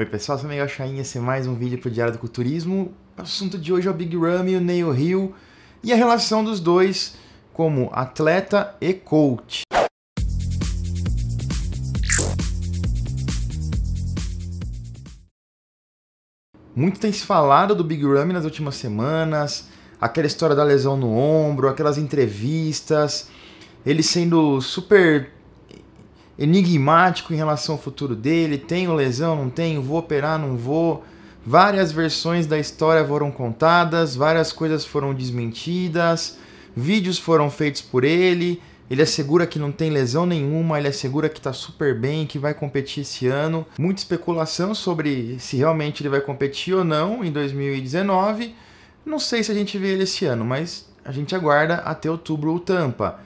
Oi pessoal, sou Miguel Chain, esse é mais um vídeo para o Diário do Culturismo. O assunto de hoje é o Big Rum e o Neil Hill e a relação dos dois como atleta e coach. Muito tem se falado do Big Rum nas últimas semanas, aquela história da lesão no ombro, aquelas entrevistas, ele sendo super enigmático em relação ao futuro dele. Tenho lesão, não tenho, vou operar, não vou. Várias versões da história foram contadas, várias coisas foram desmentidas, vídeos foram feitos por ele. Ele assegura que não tem lesão nenhuma, ele assegura que está super bem, que vai competir esse ano. Muita especulação sobre se realmente ele vai competir ou não em 2019. Não sei se a gente vê ele esse ano, mas a gente aguarda até outubro o Tampa.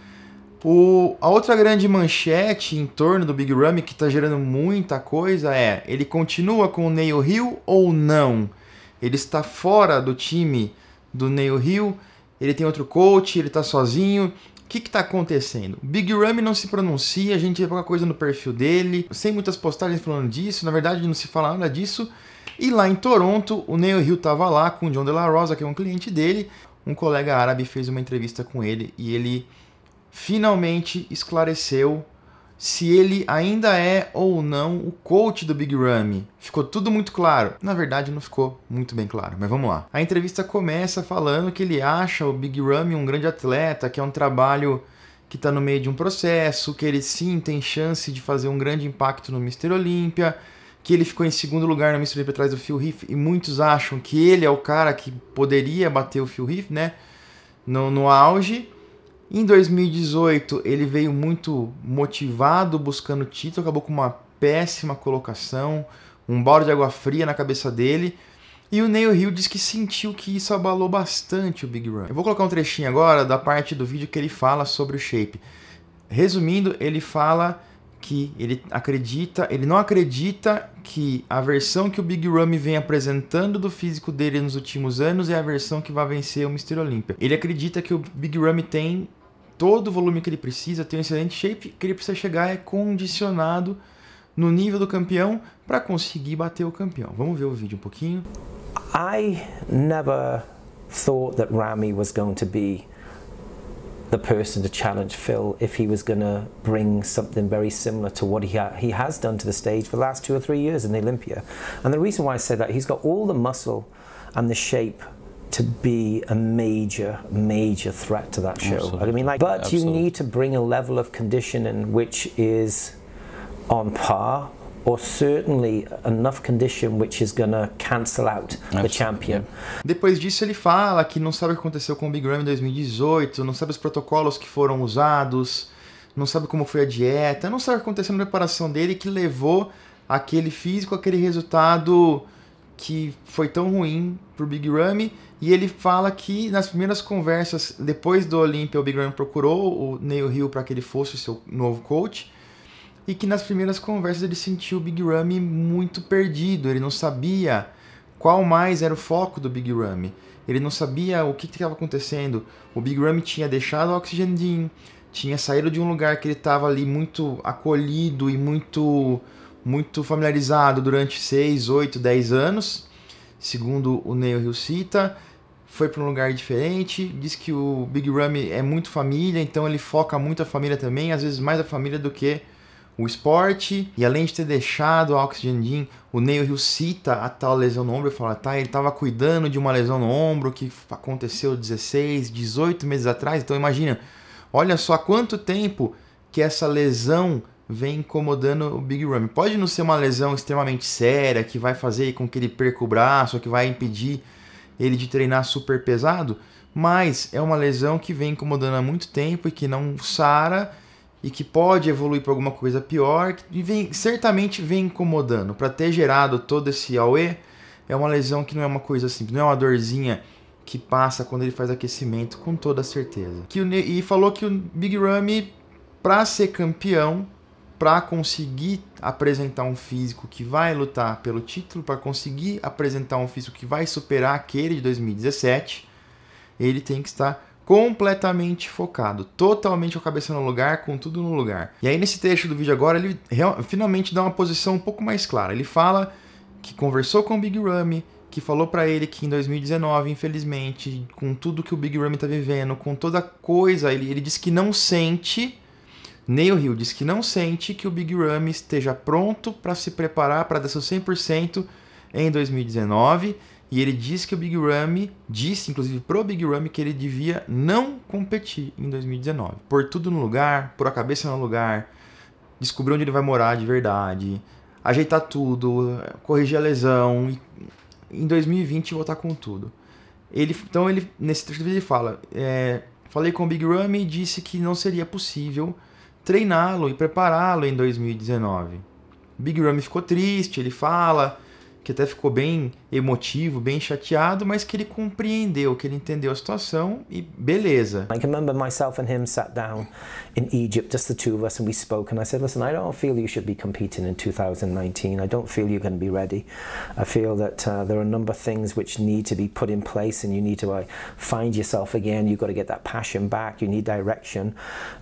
O, a outra grande manchete em torno do Big Ramy que está gerando muita coisa é: ele continua com o Neil Hill ou não? Ele está fora do time do Neil Hill? Ele tem outro coach? Ele está sozinho? O que está acontecendo? Big Ramy não se pronuncia, a gente vê pouca coisa no perfil dele, sem muitas postagens falando disso, na verdade não se fala nada disso. E lá em Toronto, o Neil Hill estava lá com o John De La Rosa, que é um cliente dele. Um colega árabe fez uma entrevista com ele e ele finalmente esclareceu se ele ainda é ou não o coach do Big Ramy. Ficou tudo muito claro. Na verdade, não ficou muito bem claro, mas vamos lá. A entrevista começa falando que ele acha o Big Ramy um grande atleta, que é um trabalho que está no meio de um processo, que ele sim tem chance de fazer um grande impacto no Mr. Olímpia, que ele ficou em segundo lugar no Mr. Olímpia atrás do Phil Heath, e muitos acham que ele é o cara que poderia bater o Phil Heath, né? No, no auge. Em 2018, ele veio muito motivado, buscando título, acabou com uma péssima colocação, um balde de água fria na cabeça dele. E o Neil Hill diz que sentiu que isso abalou bastante o Big Run. Eu vou colocar um trechinho agora da parte do vídeo que ele fala sobre o shape. Resumindo, ele fala que ele acredita, ele não acredita que a versão que o Big Ramy vem apresentando do físico dele nos últimos anos é a versão que vai vencer o Mr. Olympia. Ele acredita que o Big Ramy tem todo o volume que ele precisa, tem um excelente shape, que ele precisa chegar é condicionado no nível do campeão para conseguir bater o campeão. Vamos ver o vídeo um pouquinho. I never thought that Ramy was going to be the person to challenge Phil if he was going to bring something very similar to what he, ha he has done to the stage for the last two or three years in the Olympia. And the reason why I say that, he's got all the muscle and the shape to be a major, major threat to that show. Absolutely. I mean, like, but Absolutely. you need to bring a level of conditioning which is on par or certainly enough condition which is gonna cancel out the champion. Depois disso ele fala que não sabe o que aconteceu com o Big Ram em 2018, não sabe os protocolos que foram usados, não sabe como foi a dieta, não sabe o que aconteceu na preparação dele que levou aquele físico, aquele resultado que foi tão ruim pro Big Ramy e ele fala que nas primeiras conversas depois do Olympia o Big Ramy procurou o Neil Hill para que ele fosse o seu novo coach e que nas primeiras conversas ele sentiu o Big Ramy muito perdido, ele não sabia qual mais era o foco do Big Ramy. Ele não sabia o que estava acontecendo. O Big Ramy tinha deixado o Oxygen Dean, tinha saído de um lugar que ele estava ali muito acolhido e muito muito familiarizado durante 6, 8, 10 anos, segundo o Neil Hill cita, foi para um lugar diferente, diz que o Big Ramy é muito família, então ele foca muito a família também, às vezes mais a família do que o esporte, e além de ter deixado o Oxygen Gym, o Neil Hill cita a tal lesão no ombro e fala, tá, ele estava cuidando de uma lesão no ombro que aconteceu 16, 18 meses atrás, então imagina, olha só quanto tempo que essa lesão vem incomodando o Big Ramy. Pode não ser uma lesão extremamente séria, que vai fazer com que ele perca o braço, que vai impedir ele de treinar super pesado, mas é uma lesão que vem incomodando há muito tempo e que não sara e que pode evoluir para alguma coisa pior e vem, certamente vem incomodando. Para ter gerado todo esse AUE, é uma lesão que não é uma coisa simples, não é uma dorzinha que passa quando ele faz aquecimento, com toda certeza. Que o, e falou que o Big Ramy, para ser campeão, para conseguir apresentar um físico que vai lutar pelo título, para conseguir apresentar um físico que vai superar aquele de 2017, ele tem que estar completamente focado, totalmente com a cabeça no lugar, com tudo no lugar. E aí nesse trecho do vídeo agora, ele finalmente dá uma posição um pouco mais clara. Ele fala que conversou com o Big Ramy, que falou para ele que em 2019, infelizmente, com tudo que o Big Ramy tá vivendo, com toda coisa, ele, ele disse que não sente, Neil Hill disse que não sente que o Big Ramy esteja pronto para se preparar para dar seu 100% em 2019 e ele disse que o Big Ramy, disse inclusive pro Big Ramy que ele devia não competir em 2019. Por tudo no lugar, por a cabeça no lugar, descobrir onde ele vai morar de verdade, ajeitar tudo, corrigir a lesão e em 2020 voltar com tudo. Ele, então ele nesse trecho ele fala, é, falei com o Big Ramy e disse que não seria possível treiná-lo e prepará-lo em 2019. Big Ramy ficou triste, ele fala que até ficou bem emotivo, bem chateado, mas que ele compreendeu, que ele entendeu a situação e beleza. I can remember myself and him sat down in Egypt, just the two of us, and we spoke. And I said, "Listen, I don't feel you should be competing in 2019. I don't feel you're going to be ready. I feel that uh, there are a number of things which need to be put in place, and you need to uh, find yourself again. You've got to get that passion back. You need direction.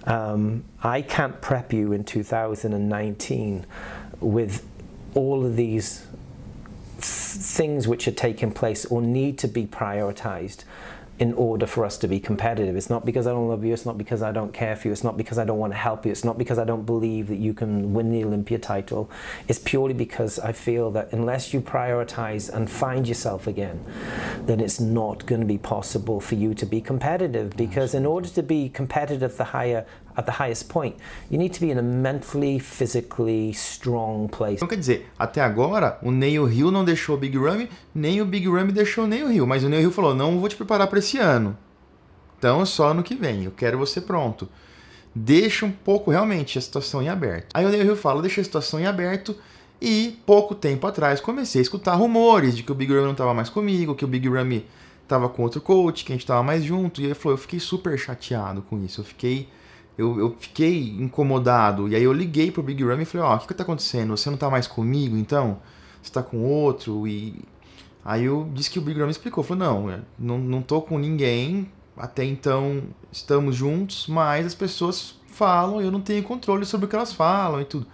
Um, I can't prep you in 2019 with all of these things which are taking place or need to be prioritized in order for us to be competitive. It's not because I don't love you, it's not because I don't care for you, it's not because I don't want to help you, it's not because I don't believe that you can win the Olympia title. It's purely because I feel that unless you prioritize and find yourself again, then it's not going to be possible for you to be competitive. Because in order to be competitive the higher at the highest point, you need to be in a mentally, physically strong place. Então quer dizer, até agora o Neil Hill não deixou o Big Ramy, nem o Big Ramy deixou o Neil Hill, mas o Neil Hill falou: "Não vou te preparar para esse ano. Então é só ano que vem, eu quero você pronto." Deixa um pouco realmente a situação em aberto. Aí o Neil Hill fala: "Deixa a situação em aberto." E pouco tempo atrás comecei a escutar rumores de que o Big Ramy não estava mais comigo, que o Big Ramy estava com outro coach, que a gente estava mais junto. E ele falou: eu fiquei super chateado com isso. Eu fiquei eu, eu fiquei incomodado. E aí eu liguei pro Big Ram e falei, ó, oh, o que, que tá acontecendo? Você não tá mais comigo, então? Você tá com outro? E aí eu disse que o Big Ram explicou, falou, não, é, não, não tô com ninguém, até então estamos juntos, mas as pessoas falam e eu não tenho controle sobre o que elas falam e tudo.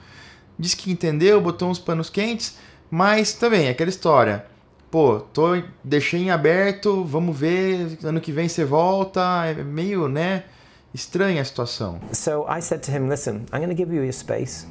Disse que entendeu, botou uns panos quentes, mas também, é aquela história. Pô, tô, deixei em aberto, vamos ver, ano que vem você volta, é meio, né? Estranha a situação. So I said to him, listen, I'm going to give you your space.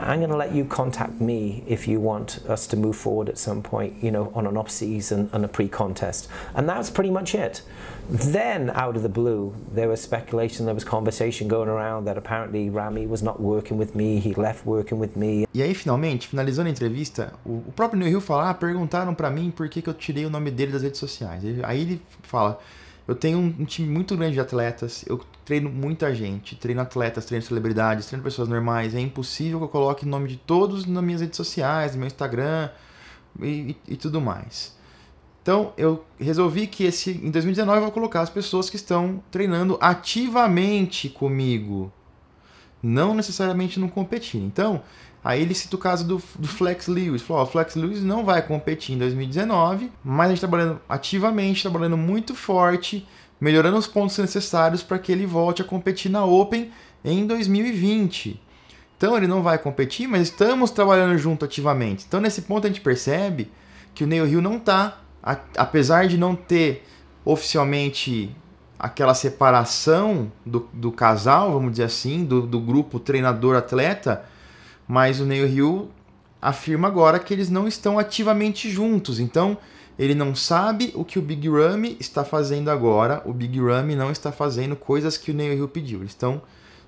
I'm going to let you contact me if you want us to move forward at some point, you know, on an off season and a pre-contest. And that's pretty much it. Then, out of the blue, there was speculation, there was conversation going around that apparently Rami was not working with me, he left working with me. E aí, finalmente, finalizando a entrevista, o, próprio Neil Hill fala, ah, perguntaram para mim por que, que eu tirei o nome dele das redes sociais. Aí ele fala, eu tenho um, time muito grande de atletas, eu treino muita gente, treino atletas, treino celebridades, treino pessoas normais. É impossível que eu coloque o nome de todos nas minhas redes sociais, no meu Instagram e, e, e tudo mais. Então eu resolvi que esse em 2019 eu vou colocar as pessoas que estão treinando ativamente comigo, não necessariamente não competindo. Então, aí ele cita o caso do, do Flex Lewis. Falou, ó, Flex Lewis não vai competir em 2019, mas a gente tá trabalhando ativamente, trabalhando muito forte, melhorando os pontos necessários para que ele volte a competir na Open em 2020. Então ele não vai competir, mas estamos trabalhando junto ativamente. Então nesse ponto a gente percebe que o Neil Hill não está, apesar de não ter oficialmente aquela separação do, do casal, vamos dizer assim, do, do grupo treinador-atleta, mas o Neil Hill afirma agora que eles não estão ativamente juntos. Então ele não sabe o que o Big Ramy está fazendo agora. O Big Ramy não está fazendo coisas que o Neil Hill pediu. Eles estão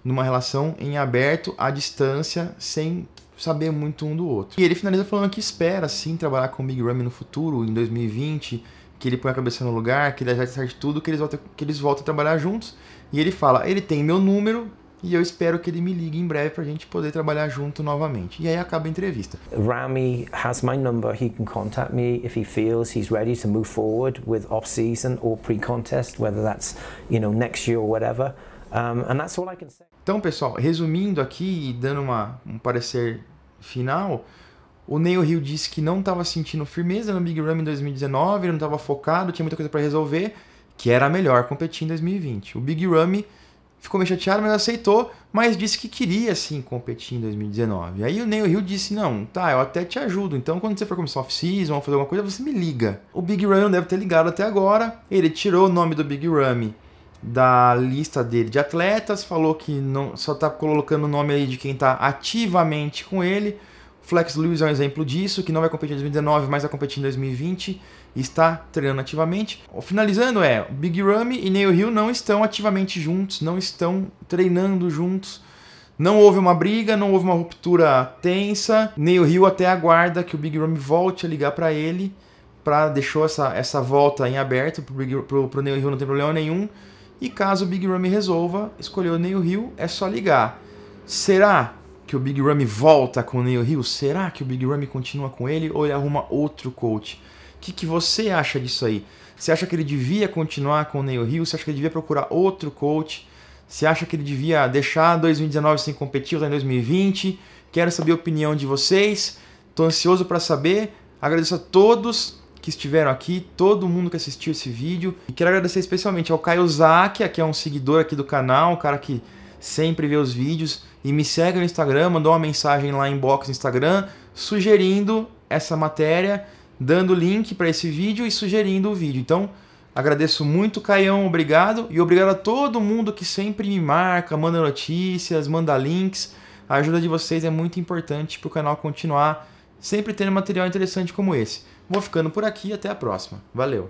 numa relação em aberto, à distância, sem saber muito um do outro. E ele finaliza falando que espera sim trabalhar com o Big Ramy no futuro, em 2020, que ele põe a cabeça no lugar, que ele acerta tudo, que eles, voltam, que eles voltam a trabalhar juntos. E ele fala: ele tem meu número, e eu espero que ele me ligue em breve para a gente poder trabalhar junto novamente. E aí acaba a entrevista. Rami has my number. He can contact me if he feels he's ready to move forward with off season or pre-contest, whether that's you know next year or whatever. Um, and that's all I can say. Então, pessoal, resumindo aqui e dando uma, um parecer final, o Neil Hill disse que não estava sentindo firmeza no Big Ram em 2019, ele não estava focado, tinha muita coisa para resolver, que era melhor competir em 2020. O Big Ram ficou meio chateado, mas aceitou, mas disse que queria sim competir em 2019. Aí o Neil Hill disse: Não, tá, eu até te ajudo. Então quando você for começar off-season ou fazer alguma coisa, você me liga. O Big não deve ter ligado até agora. Ele tirou o nome do Big Ramy da lista dele de atletas, falou que não só tá colocando o nome aí de quem tá ativamente com ele. Flex Lewis é um exemplo disso, que não vai competir em 2019, mas vai competir em 2020 está treinando ativamente. Finalizando é, Big Ramy e Neil Hill não estão ativamente juntos, não estão treinando juntos. Não houve uma briga, não houve uma ruptura tensa. Neil Hill até aguarda que o Big Ramy volte a ligar para ele, para deixou essa, essa volta em aberto pro, pro Neil Hill não tem problema nenhum. E caso o Big Ramy resolva escolher o Neil Hill, é só ligar. Será que o Big Ramy volta com o Neil Hill? Será que o Big Ramy continua com ele ou ele arruma outro coach? O que, que você acha disso aí? Você acha que ele devia continuar com o Neil Hill? Você acha que ele devia procurar outro coach? Você acha que ele devia deixar 2019 sem competir ou tá em 2020? Quero saber a opinião de vocês. Estou ansioso para saber. Agradeço a todos que estiveram aqui, todo mundo que assistiu esse vídeo. E quero agradecer especialmente ao Caio Zaki, que é um seguidor aqui do canal, um cara que sempre vê os vídeos e me segue no Instagram, mandou uma mensagem lá em box no Instagram sugerindo essa matéria dando link para esse vídeo e sugerindo o vídeo. Então, agradeço muito, Caião, obrigado. E obrigado a todo mundo que sempre me marca, manda notícias, manda links. A ajuda de vocês é muito importante para o canal continuar sempre tendo material interessante como esse. Vou ficando por aqui até a próxima. Valeu!